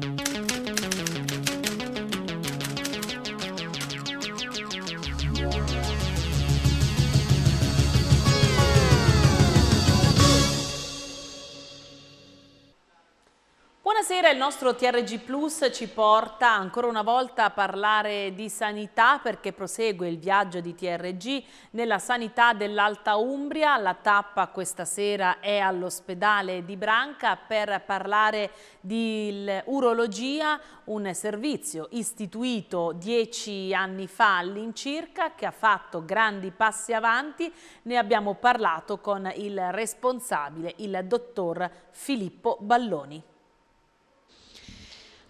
Thank you. Buonasera, il nostro TRG Plus ci porta ancora una volta a parlare di sanità perché prosegue il viaggio di TRG nella sanità dell'Alta Umbria. La tappa questa sera è all'ospedale di Branca per parlare di urologia, un servizio istituito dieci anni fa all'incirca che ha fatto grandi passi avanti. Ne abbiamo parlato con il responsabile, il dottor Filippo Balloni.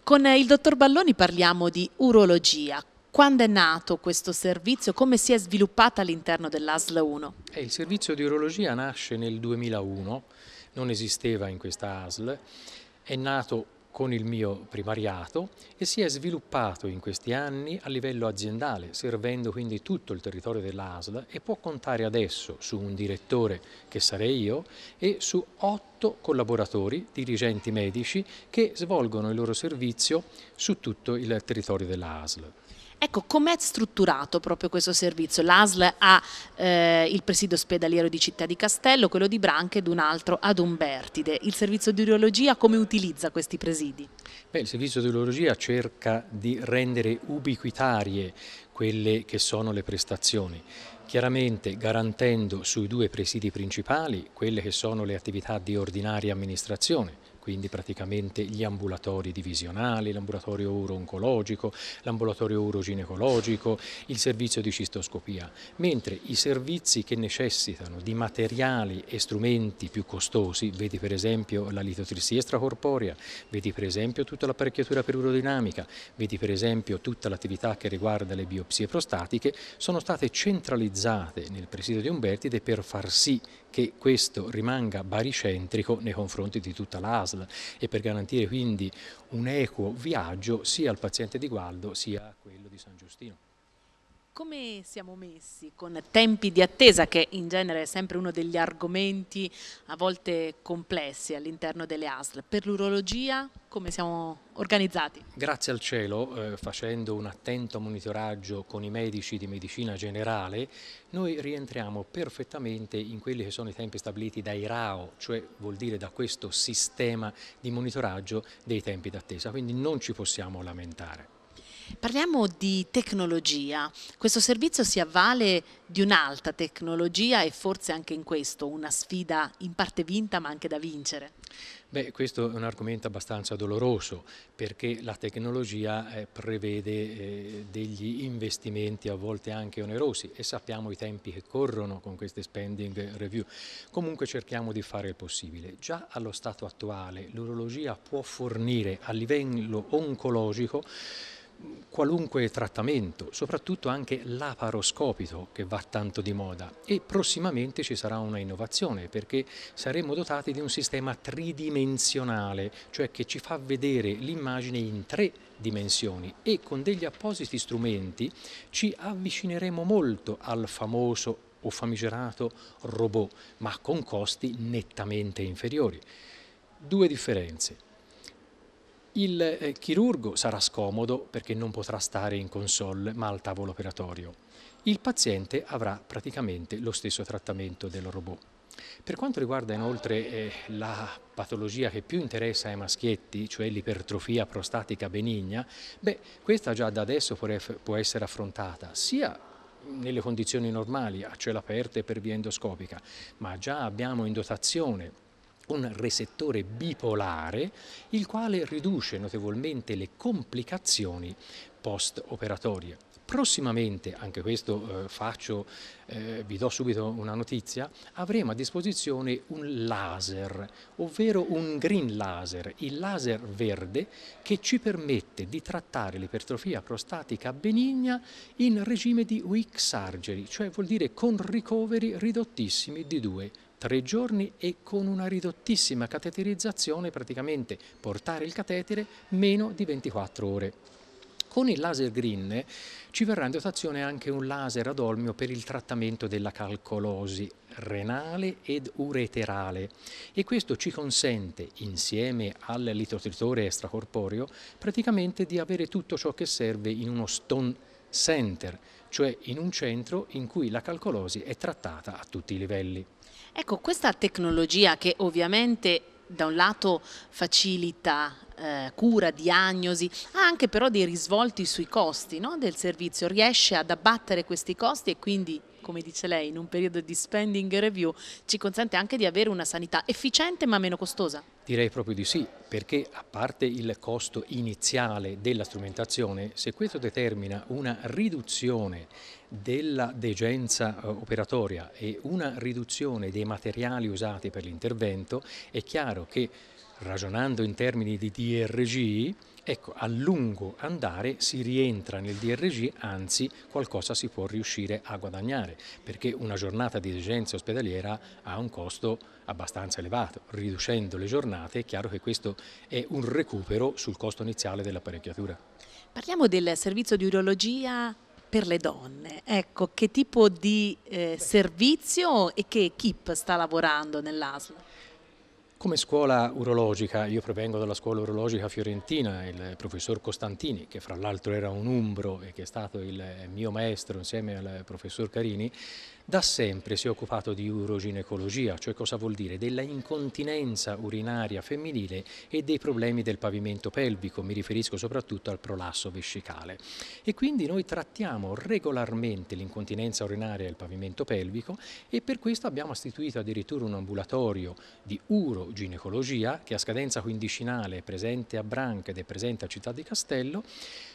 Con il dottor Balloni parliamo di urologia. Quando è nato questo servizio? Come si è sviluppata all'interno dell'ASL 1? Eh, il servizio di urologia nasce nel 2001, non esisteva in questa ASL, è nato con il mio primariato e si è sviluppato in questi anni a livello aziendale, servendo quindi tutto il territorio dell'ASL e può contare adesso su un direttore che sarei io e su otto collaboratori, dirigenti medici che svolgono il loro servizio su tutto il territorio dell'ASL. Ecco, com'è strutturato proprio questo servizio? L'ASL ha eh, il presidio ospedaliero di Città di Castello, quello di Branca ed un altro ad Umbertide. Il servizio di urologia come utilizza questi presidi? Beh, il servizio di urologia cerca di rendere ubiquitarie quelle che sono le prestazioni chiaramente garantendo sui due presidi principali quelle che sono le attività di ordinaria amministrazione, quindi praticamente gli ambulatori divisionali, l'ambulatorio uro-oncologico, l'ambulatorio uroginecologico, il servizio di cistoscopia, mentre i servizi che necessitano di materiali e strumenti più costosi, vedi per esempio la litotrissia extracorporea, vedi per esempio tutta l'apparecchiatura per urodinamica, vedi per esempio tutta l'attività che riguarda le biopsie prostatiche, sono state centralizzate nel presidio di Umbertide per far sì che questo rimanga baricentrico nei confronti di tutta l'ASL e per garantire quindi un equo viaggio sia al paziente di Gualdo sia a quello di San Giustino. Come siamo messi con tempi di attesa, che in genere è sempre uno degli argomenti a volte complessi all'interno delle ASL? Per l'urologia come siamo organizzati? Grazie al cielo, eh, facendo un attento monitoraggio con i medici di medicina generale, noi rientriamo perfettamente in quelli che sono i tempi stabiliti dai RAO, cioè vuol dire da questo sistema di monitoraggio dei tempi d'attesa, quindi non ci possiamo lamentare. Parliamo di tecnologia. Questo servizio si avvale di un'alta tecnologia e forse anche in questo una sfida in parte vinta ma anche da vincere. Beh, questo è un argomento abbastanza doloroso perché la tecnologia eh, prevede eh, degli investimenti a volte anche onerosi e sappiamo i tempi che corrono con queste spending review. Comunque cerchiamo di fare il possibile. Già allo stato attuale l'urologia può fornire a livello oncologico qualunque trattamento, soprattutto anche laparoscopico che va tanto di moda. E prossimamente ci sarà una innovazione perché saremo dotati di un sistema tridimensionale, cioè che ci fa vedere l'immagine in tre dimensioni. E con degli appositi strumenti ci avvicineremo molto al famoso o famigerato robot, ma con costi nettamente inferiori. Due differenze il eh, chirurgo sarà scomodo perché non potrà stare in console ma al tavolo operatorio. Il paziente avrà praticamente lo stesso trattamento del robot. Per quanto riguarda inoltre eh, la patologia che più interessa ai maschietti, cioè l'ipertrofia prostatica benigna, beh, questa già da adesso può essere affrontata sia nelle condizioni normali a cielo aperto e per via endoscopica, ma già abbiamo in dotazione un resettore bipolare il quale riduce notevolmente le complicazioni post-operatorie. Prossimamente, anche questo eh, faccio, eh, vi do subito una notizia, avremo a disposizione un laser, ovvero un green laser, il laser verde che ci permette di trattare l'ipertrofia prostatica benigna in regime di weak surgery, cioè vuol dire con ricoveri ridottissimi di due tre giorni e con una ridottissima cateterizzazione, praticamente portare il catetere meno di 24 ore. Con il laser green ci verrà in dotazione anche un laser ad olmio per il trattamento della calcolosi renale ed ureterale e questo ci consente insieme al litotritore extracorporeo praticamente di avere tutto ciò che serve in uno stone center, cioè in un centro in cui la calcolosi è trattata a tutti i livelli. Ecco, questa tecnologia che ovviamente da un lato facilita eh, cura, diagnosi, ha anche però dei risvolti sui costi no, del servizio, riesce ad abbattere questi costi e quindi come dice lei, in un periodo di spending review ci consente anche di avere una sanità efficiente ma meno costosa? Direi proprio di sì, perché a parte il costo iniziale della strumentazione, se questo determina una riduzione della degenza eh, operatoria e una riduzione dei materiali usati per l'intervento, è chiaro che ragionando in termini di DRG, ecco, a lungo andare si rientra nel DRG, anzi qualcosa si può riuscire a guadagnare, perché una giornata di degenza ospedaliera ha un costo abbastanza elevato. Riducendo le giornate è chiaro che questo è un recupero sul costo iniziale dell'apparecchiatura. Parliamo del servizio di urologia per le donne. Ecco, che tipo di eh, servizio e che equip sta lavorando nell'ASL? Come scuola urologica, io provengo dalla scuola urologica fiorentina, il professor Costantini, che fra l'altro era un umbro e che è stato il mio maestro insieme al professor Carini, da sempre si è occupato di uroginecologia, cioè cosa vuol dire? Della incontinenza urinaria femminile e dei problemi del pavimento pelvico, mi riferisco soprattutto al prolasso vescicale. E quindi noi trattiamo regolarmente l'incontinenza urinaria e il pavimento pelvico e per questo abbiamo istituito addirittura un ambulatorio di uroginecologia che a scadenza quindicinale è presente a Branca ed è presente a Città di Castello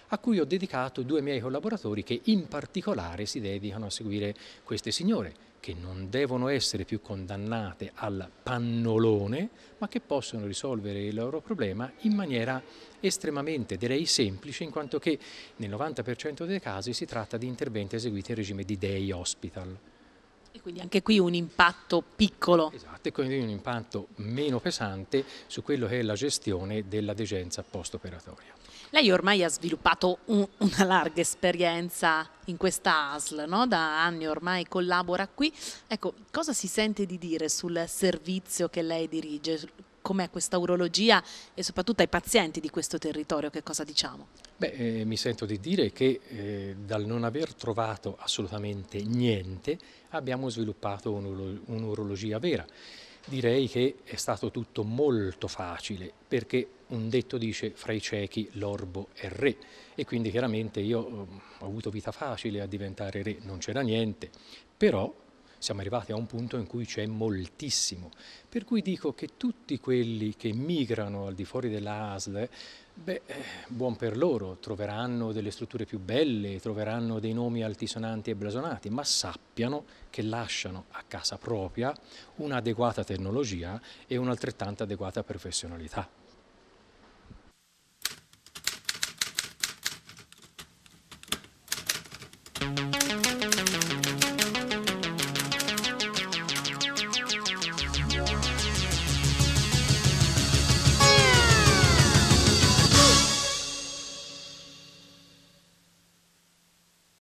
a cui ho dedicato due miei collaboratori che in particolare si dedicano a seguire queste signore che non devono essere più condannate al pannolone, ma che possono risolvere il loro problema in maniera estremamente, direi, semplice, in quanto che nel 90% dei casi si tratta di interventi eseguiti in regime di day hospital. E quindi anche qui un impatto piccolo. Esatto, e quindi un impatto meno pesante su quello che è la gestione della degenza post-operatoria. Lei ormai ha sviluppato un, una larga esperienza in questa ASL, no? da anni ormai collabora qui. Ecco, cosa si sente di dire sul servizio che lei dirige? Com'è questa urologia e soprattutto ai pazienti di questo territorio, che cosa diciamo? Beh, eh, mi sento di dire che eh, dal non aver trovato assolutamente niente abbiamo sviluppato un'urologia vera. Direi che è stato tutto molto facile perché un detto dice fra i ciechi l'orbo è re e quindi chiaramente io um, ho avuto vita facile a diventare re, non c'era niente, però siamo arrivati a un punto in cui c'è moltissimo, per cui dico che tutti quelli che migrano al di fuori della ASL, beh, eh, buon per loro, troveranno delle strutture più belle, troveranno dei nomi altisonanti e blasonati, ma sappiano che lasciano a casa propria un'adeguata tecnologia e un'altrettanta adeguata professionalità.